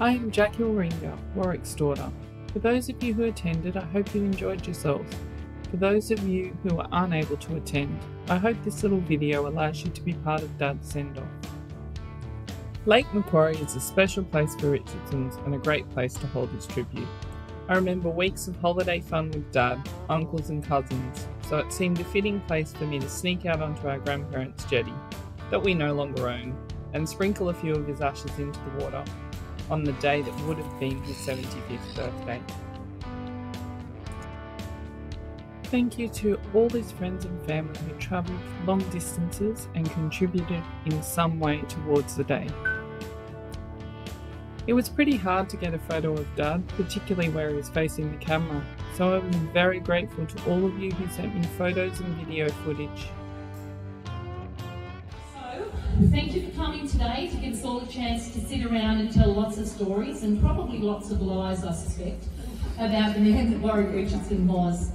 I am Jackie Wieringa, Warwick's daughter. For those of you who attended, I hope you enjoyed yourselves. For those of you who are unable to attend, I hope this little video allows you to be part of Dad's send-off. Lake Macquarie is a special place for Richardsons and a great place to hold his tribute. I remember weeks of holiday fun with Dad, uncles and cousins, so it seemed a fitting place for me to sneak out onto our grandparents' jetty, that we no longer own, and sprinkle a few of his ashes into the water on the day that would have been his 75th birthday. Thank you to all his friends and family who travelled long distances and contributed in some way towards the day. It was pretty hard to get a photo of Dad, particularly where he was facing the camera, so I'm very grateful to all of you who sent me photos and video footage. Thank you for coming today to give us all a chance to sit around and tell lots of stories, and probably lots of lies, I suspect, about the man that Warwick Richardson was.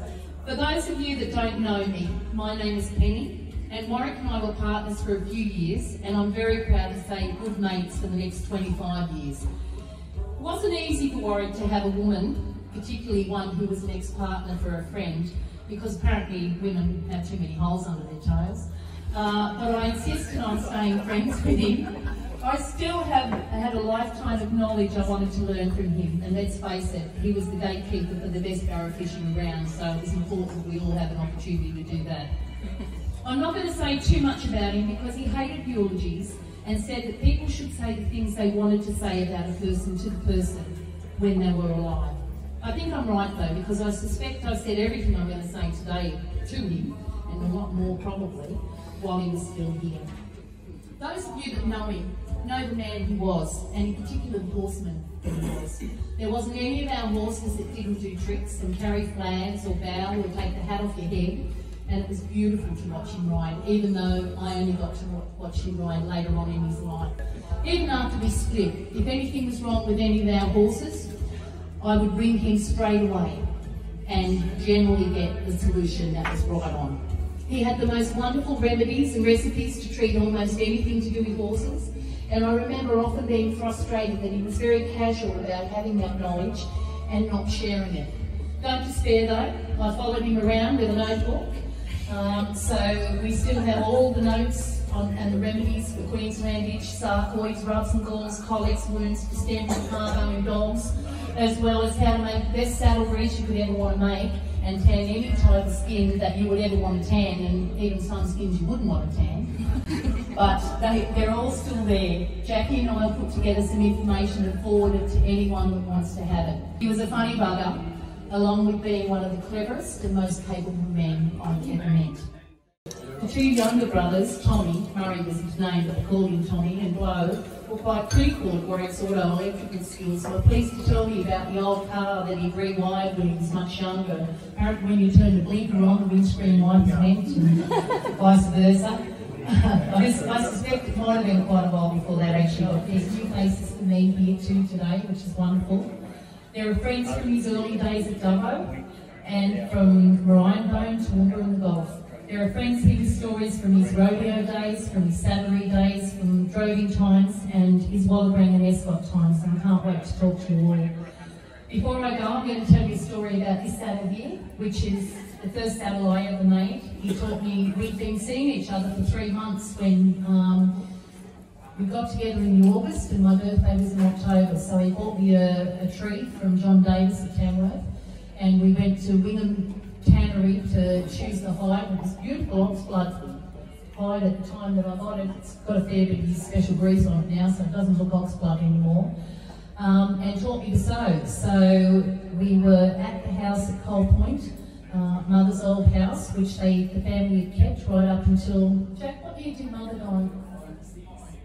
For those of you that don't know me, my name is Penny, and Warwick and I were partners for a few years, and I'm very proud to say good mates for the next 25 years. It wasn't easy for Warwick to have a woman, particularly one who was an ex-partner for a friend, because apparently women have too many holes under their toes. Uh, but I insisted on staying friends with him. I still have had a lifetime of knowledge I wanted to learn from him, and let's face it, he was the gatekeeper for the best barra fishing around, so it was important we all have an opportunity to do that. I'm not going to say too much about him because he hated eulogies and said that people should say the things they wanted to say about a person to the person when they were alive. I think I'm right though because I suspect I said everything I'm going to say today to him probably while he was still here. Those of you that know him know the man he was, and in particular the horseman that he was. There wasn't any of our horses that didn't do tricks and carry flags or bow or take the hat off your head and it was beautiful to watch him ride, even though I only got to watch him ride later on in his life. Even after we split, if anything was wrong with any of our horses, I would ring him straight away and generally get the solution that was right on. He had the most wonderful remedies and recipes to treat almost anything to do with horses, and I remember often being frustrated that he was very casual about having that knowledge and not sharing it. Don't despair though, I followed him around with a notebook. Um, so we still have all the notes on, and the remedies for Queensland itch, sarcoids, rubs and galls, colics, wounds, distended carbo in dogs, as well as how to make the best saddle grease you could ever want to make and tan any type of skin that you would ever want to tan, and even some skins you wouldn't want to tan. but they, they're all still there. Jackie and I put together some information and forward it to anyone that wants to have it. He was a funny bugger along with being one of the cleverest and most capable men I've ever met. The two younger brothers, Tommy, Murray was his name, but called him Tommy, and Blow, were quite critical of Warwick's auto electrical skills, so pleased to tell you about the old car that he rewired when he was much younger. Apparently when you turn the blinker on, the windscreen wipers went, and vice versa. I, suspect it might have been quite a while before that actually, but there's new faces for me here too today, which is wonderful. There are friends from his early days at Dubbo and from Marion to Toowoomba and the Gulf. There are with stories from his rodeo days, from his saddlery days, from droving times and his Wallabrang and Escott times and I can't wait to talk to you all. Before I go, I'm going to tell you a story about this saddle here, which is the first saddle I ever made. He taught me, we'd been seeing each other for three months when um, we got together in August and my birthday was in October, so he bought me a, a tree from John Davis at Tamworth and we went to Wingham Tannery to choose the hide. It was beautiful oxblood hide at the time that I got it. It's got a fair bit of special grease on it now, so it doesn't look oxblood anymore. Um, and taught me to sew. So we were at the house at Coal Point, uh, Mother's old house, which they the family had kept right up until, Jack, what year did Mother die?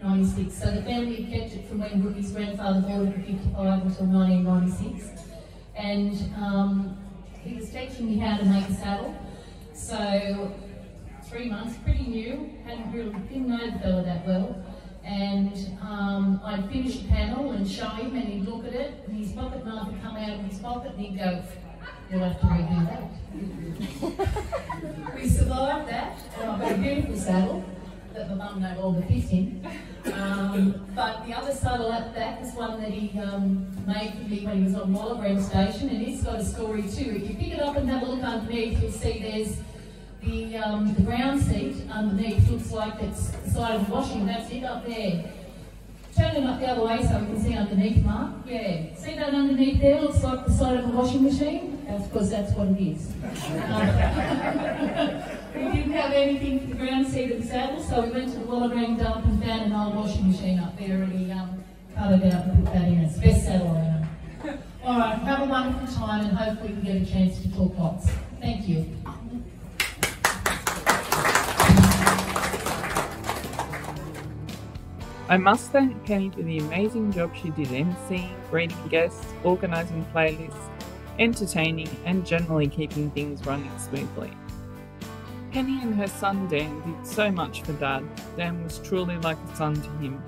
96. So the family had kept it from when Rookie's grandfather bought it in 55 until 1996. And um, he was teaching me how to make a saddle. So three months, pretty new, hadn't really, didn't know the fella that well. And um, I'd finish a panel and show him and he'd look at it and his pocket knife would come out of his pocket and he'd go, you'll have to redo that. we survived that and I've got a beautiful saddle that my mum no longer fits in. Um, but the other saddle at the back is one that he um, made for me when he was on Wallabreen Station, and it's got a story too. If you pick it up and have a look underneath, you'll see there's the, um, the ground seat underneath looks like it's the side of the washing. That's it up there. Turn it up the other way so we can see underneath, Mark. Yeah. See that underneath there? Looks like the side of a washing machine? That's because that's what it is. we didn't have anything for the ground seat of the saddle, so we went to the Wallabreen dump and found an old washing machine up there and he um, cut it out and put that in. It's the best saddle around. All right, have a wonderful time and hopefully we can get a chance to talk lots. Thank you. I must thank Penny for the amazing job she did emceeing, greeting guests, organising playlists, entertaining, and generally keeping things running smoothly. Penny and her son Dan did so much for Dad. Dan was truly like a son to him.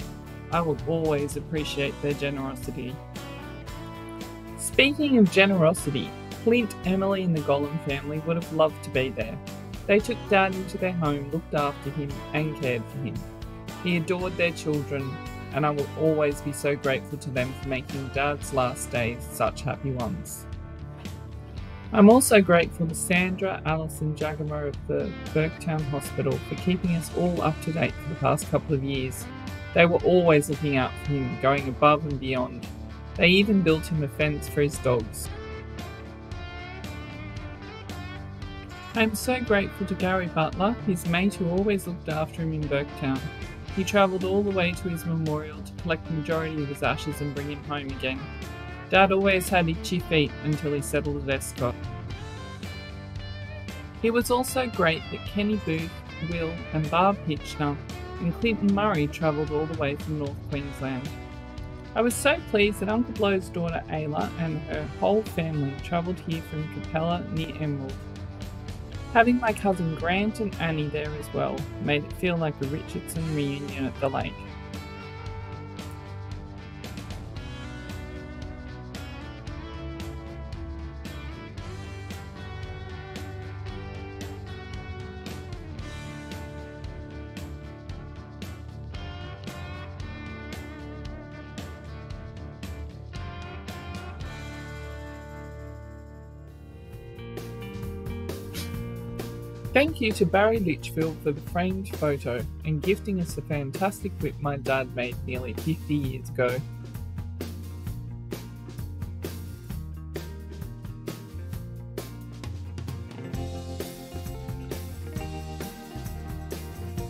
I will always appreciate their generosity. Speaking of generosity, Clint, Emily, and the Golem family would have loved to be there. They took Dad into their home, looked after him, and cared for him. He adored their children, and I will always be so grateful to them for making Dad's last days such happy ones. I'm also grateful to Sandra, Alice, and of the Burketown Hospital for keeping us all up to date for the past couple of years. They were always looking out for him, going above and beyond. They even built him a fence for his dogs. I'm so grateful to Gary Butler, his mate who always looked after him in Burketown. He travelled all the way to his memorial to collect the majority of his ashes and bring him home again. Dad always had itchy feet until he settled at Escott. It was also great that Kenny Booth, Will, and Barb Hitchner and Clinton Murray travelled all the way from North Queensland. I was so pleased that Uncle Blow's daughter Ayla and her whole family travelled here from Capella near Emerald. Having my cousin Grant and Annie there as well made it feel like a Richardson reunion at the lake. Thank you to Barry Litchfield for the framed photo and gifting us a fantastic whip my dad made nearly 50 years ago.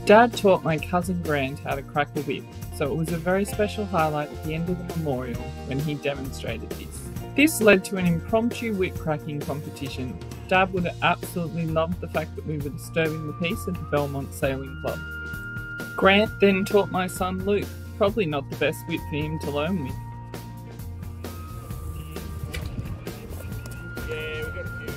Dad taught my cousin Grant how to crack a whip, so it was a very special highlight at the end of the memorial when he demonstrated this. This led to an impromptu whip cracking competition Dad would have absolutely loved the fact that we were disturbing the peace at the Belmont Sailing Club. Grant then taught my son Luke, probably not the best whip for him to learn with. Yeah, we got a few.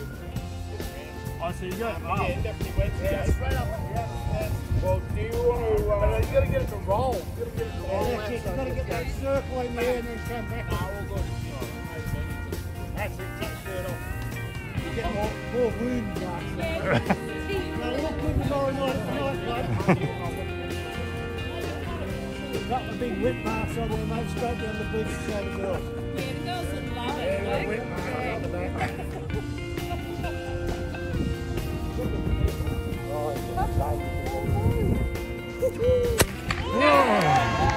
Oh, so you got oh. Yeah, definitely went yeah, straight up. Yeah, well, do you want to? Uh, you got to get it to roll. You got to get it to roll. Yeah, you got to get that circle in there and then come back. More wound marks now. no, look good tomorrow night at the nightclub. Got the big whip marks on there, mate, straight down the boots to the girls. Yeah, the girls would love it. Yeah, whip marks on the back. Yeah. Good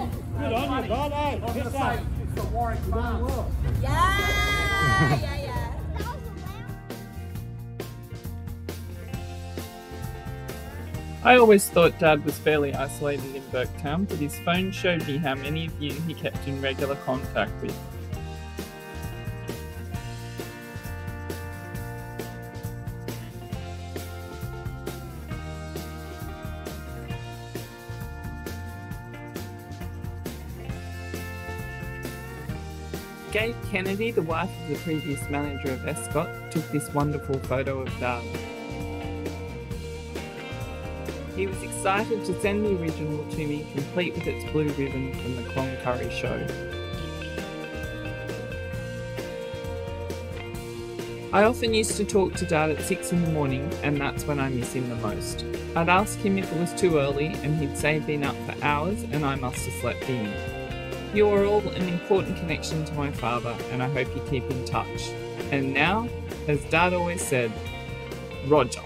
on you, bud. Hey. It's the Warwick. Yeah, yeah, yeah. I always thought Dad was fairly isolated in Burketown, but his phone showed me how many of you he kept in regular contact with. Kennedy, the wife of the previous manager of Escott, took this wonderful photo of Dad. He was excited to send the original to me, complete with its blue ribbon from the Cloncurry show. I often used to talk to Dad at 6 in the morning, and that's when I miss him the most. I'd ask him if it was too early, and he'd say he'd been up for hours and I must have slept in. You are all an important connection to my father, and I hope you keep in touch. And now, as Dad always said, Roger.